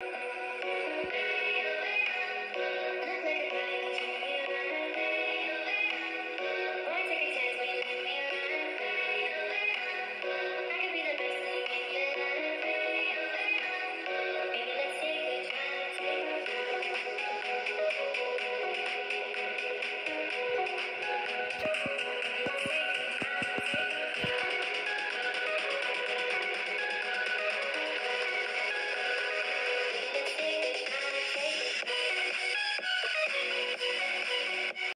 you.